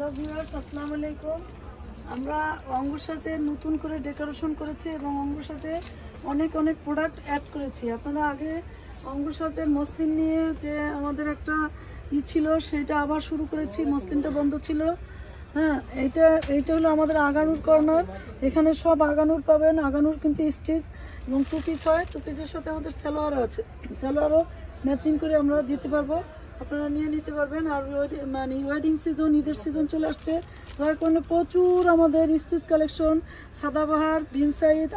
Hello viewers, আসসালামু আলাইকুম। আমরা অঙ্গুর সাথে নতুন করে ডেকোরেশন করেছি এবং অঙ্গুর সাথে অনেক অনেক প্রোডাক্ট অ্যাড করেছি। আপনারা আগে অঙ্গুর সাথে মসলিন নিয়ে যে আমাদের একটা ই ছিল, সেটা আবার শুরু করেছি। মসলিনটা বন্ধ ছিল। হ্যাঁ এইটা এইটা হলো আমাদের আগানুর কর্নার। এখানে সব আগানুর পাবেন। আগানুর কিন্তু স্টিচ এবং টু পিস হয়। টু পিসের সাথে আমাদের স্যালোয়ারও আছে। স্যালোয়ারও ম্যাচিং করে আমরা দিতে পারব। আপনারা নিয়ে নিতে পারবেন। আর মানে ওয়েডিং সিজন ঈদের সিজন চলে আসছে। যার কারণে প্রচুর আমাদের স্টিচ কালেকশন সাদাবাহার, বিন সাইদ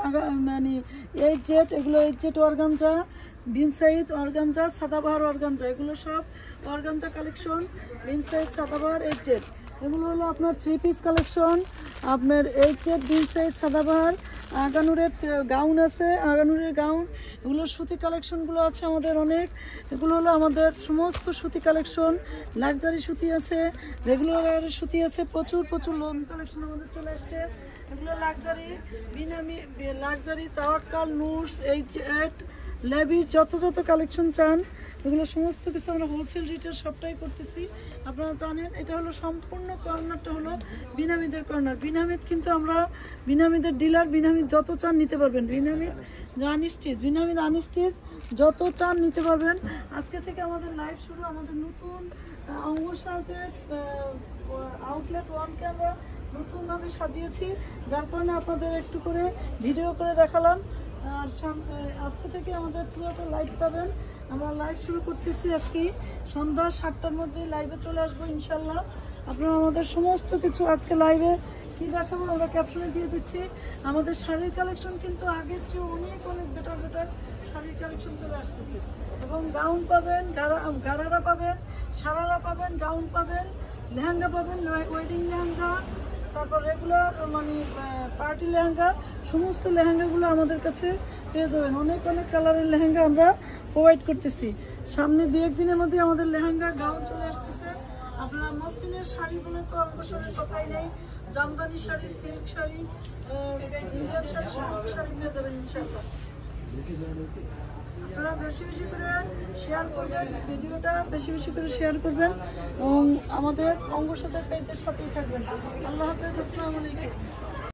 মানে এইট জেট এগুলো eight jet organza Bin Saeed organza Sadabahar organza এগুলো সব organza collection Bin Saeed, Sadabahar eight jet এগুলো হলো আপনার থ্রি পিস কালেকশন আপনার এইট জেড বিন সাইজ সাদাবাহার আগানুরের গাউন আছে, আগানুরের গাউন। এগুলো সুতি কালেকশনগুলো আছে আমাদের অনেক। এগুলো হলো আমাদের সমস্ত সুতি কালেকশন লাক্সারি সুতি আছে রেগুলার সুতি আছে, প্রচুর প্রচুর লোন কালেকশন আমাদের চলে আসছে। এগুলো লাক্সারি বিনামি লাক্সারি তাওয়াক্কাল নুটস এইচ এট যত যত কালেকশন চান, এগুলো সমস্ত কিছু আমরা হোলসেল রিটেল সবটাই করতেছি। আপনারা জানেন, এটা হলো সম্পূর্ণ কর্নারটা হলো বিনামিদের কর্নার। বিনামিদ কিন্তু আমরা বিনামিদের ডিলার বিনামিদ যত চান নিতে পারবেন। বিনামিদ আনস্টিচ বিনামিদ আনস্টিচ যত চান নিতে পারবেন। আজকে থেকে আমাদের লাইভ শুরু, আমাদের নতুন অঙ্গ সাহায্যের আউটলেট ওয়ানকে আমরা নতুনভাবে সাজিয়েছি। যার কারণে আপনাদের একটু করে ভিডিও করে দেখালাম। আর আজকে থেকে আমাদের পুরোটা লাইভ পাবেন। আমরা লাইভ শুরু করতেছি আজকে। সন্ধ্যা সাতটার মধ্যে লাইভে চলে আসব ইনশাল্লাহ। আপনারা আমাদের সমস্ত কিছু আজকে লাইভে কি দেখাবো, আমরা ক্যাপশনে দিয়ে দিচ্ছি। আমাদের শাড়ির কালেকশন কিন্তু আগের চেয়ে অনেক অনেক বেটার বেটার শাড়ির কালেকশন চলে আসতেছে। এবং গাউন পাবেন গারা গারারা পাবেন সারারা পাবেন গাউন পাবেন, লেহেঙ্গা পাবেন ওয়েডিং লেহেঙ্গা তারপর রেগুলার মানে পার্টি লেহেঙ্গা, সমস্ত লেহেঙ্গাগুলো আমাদের কাছে পেয়ে যাবেন। অনেক অনেক কালারের লেহেঙ্গা আমরা প্রোভাইড করতেছি। সামনে দু একদিনের মধ্যে আমাদের লেহেঙ্গা গাউন চলে আসতেছে। আপনারা মসলিনের শাড়ি বলে তো অবসরের কথাই নেই। জামদানি শাড়ি সিল্ক শাড়ি ইন্ডিয়ান শাড়ি সমস্ত শাড়ি পেয়ে যাবেন ইনশাল্লাহ আপনারা বেশি বেশি করে শেয়ার করবেন, ভিডিওটা বেশি বেশি করে শেয়ার করবেন এবং আমাদের অঙ্গ সাথে পেজের সাথেই থাকবেন। আল্লাহ হাফেজ, আসসালামু আলাইকুম।